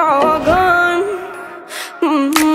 all gone mm -hmm.